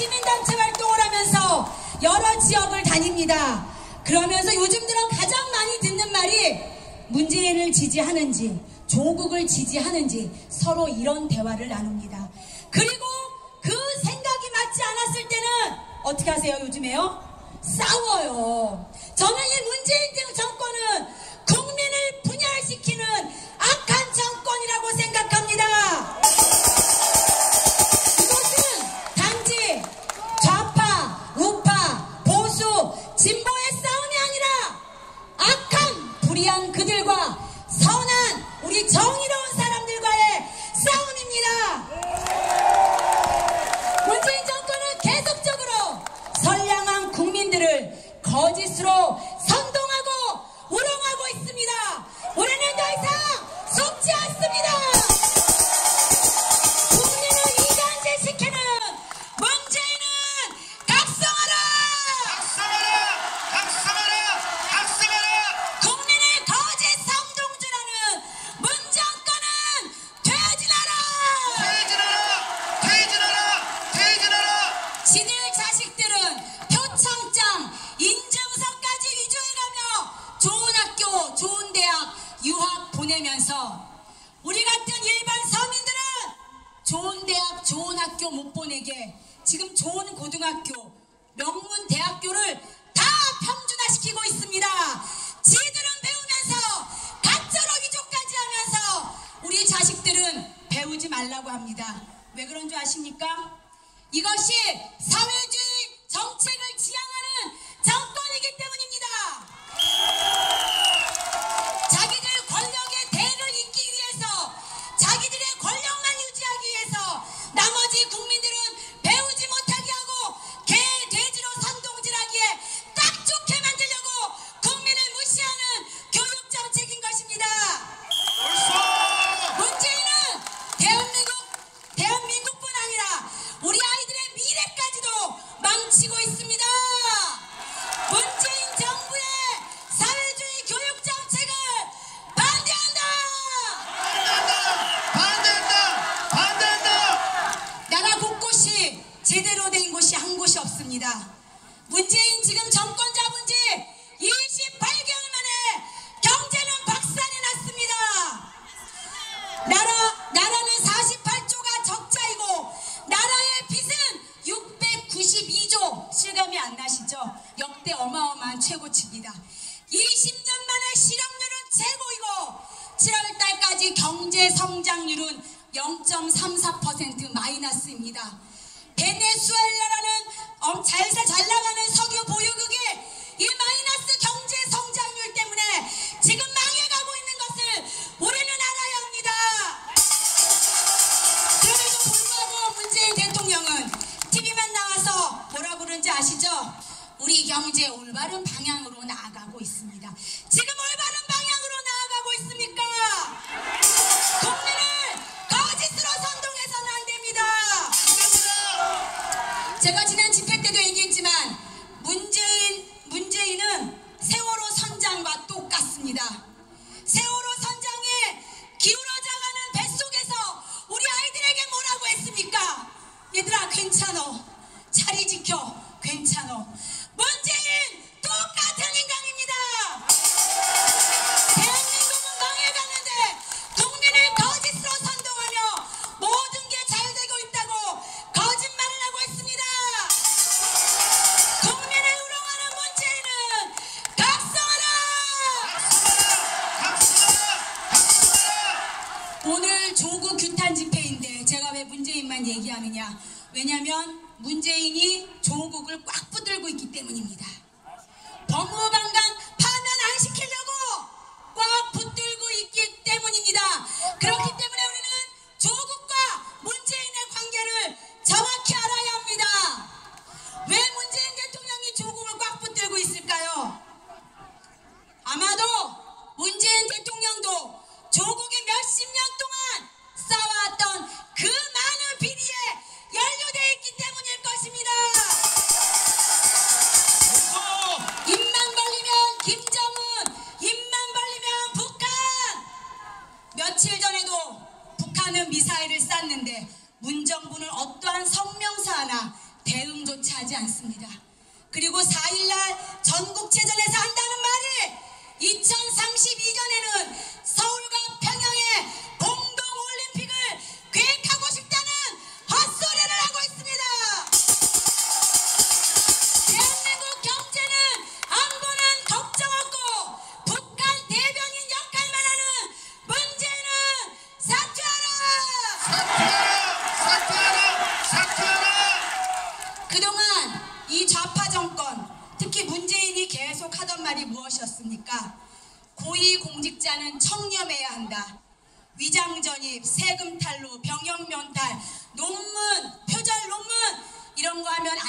시민단체 활동을 하면서 여러 지역을 다닙니다. 그러면서 요즘 들어 가장 많이 듣는 말이 문재인을 지지하는지 조국을 지지하는지 서로 이런 대화를 나눕니다. 그리고 그 생각이 맞지 않았을 때는 어떻게 하세요 요즘에요? 싸워요. 저는 이 문제 고등학교 못 보내게 지금 좋은 고등학교 명문 대학교를 다 평준화시키고 있습니다. 지들은 배우면서 가짜로 위조까지 하면서 우리 자식들은 배우지 말라고 합니다. 왜 그런 줄 아십니까? 이것이 사회주의 정책을 지향 자연사 얘기하느냐? 왜냐하면 문재인이 조국을 꽉 붙들고 있기 때문입니다. 법무방관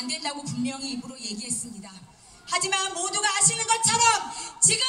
안 된다고 분명히 입으로 얘기했습니다. 하지만 모두가 아시는 것처럼 지금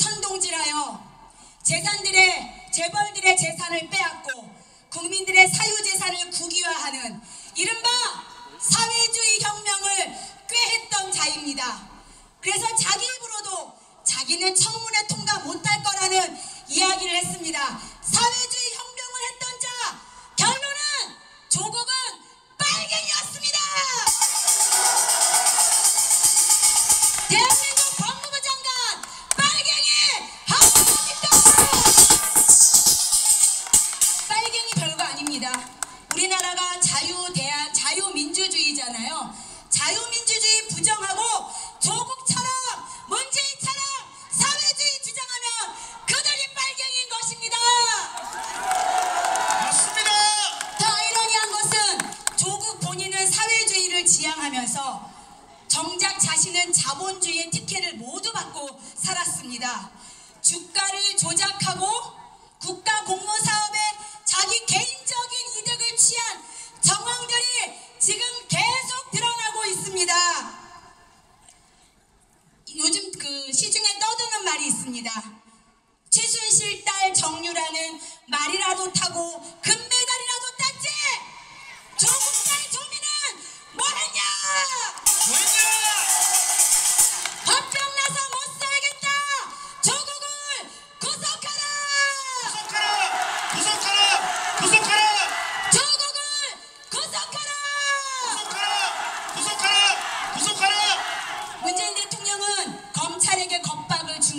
선동질하여 재산들의 재벌들의 재산을 빼앗고 국민들의 사유재산을 국유화하는 이른바 사회주의 혁명을 꾀했던 자입니다. 그래서 자기 입으로도 자기는 청문회 통과 못할 거라는 이야기를 했습니다. 사회주의 주가를 조작하고 국가 공모 사업에 자기 개인적인 이득을 취한 정황들이 지금 계속 드러나고 있습니다. 요즘 그 시중에 떠드는 말이 있습니다. 최순실 딸 정유라는 말이라도 타고 금메달이라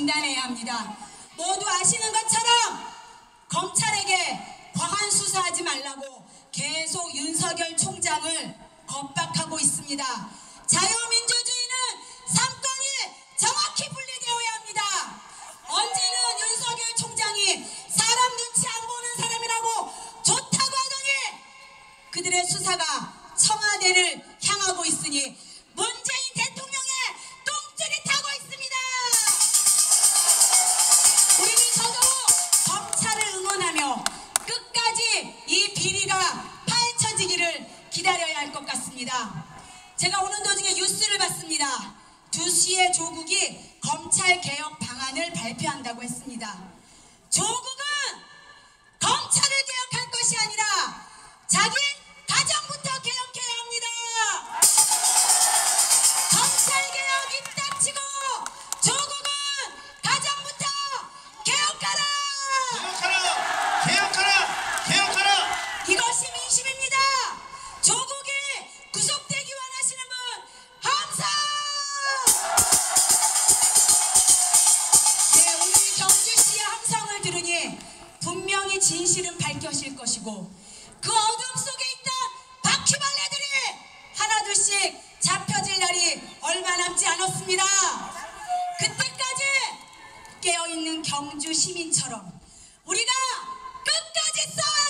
진단해야 합니다. 모두 아시는 것처럼 검찰에게 과한 수사하지 말라고 계속 윤석열 총장을 겁박하고 있습니다. 자유민주주의는 상권이 정확히 분리되어야 합니다. 언제는 윤석열 총장이 사람 눈치 안 보는 사람이라고 좋다고 하더니 그들의 수사가 청와대를 있습니다. 제가 오는 도중에 뉴스를 봤습니다. 2시에 조국이 검찰개혁 방안을 발표한다고 했습니다. 조국은 검찰을 개혁할 것이 아니라 자기의 세상의 진실은 밝혀질 것이고 그 어둠 속에 있다 바퀴벌레들이 하나둘씩 잡혀질 날이 얼마 남지 않았습니다. 그때까지 깨어있는 경주 시민처럼 우리가 끝까지 싸워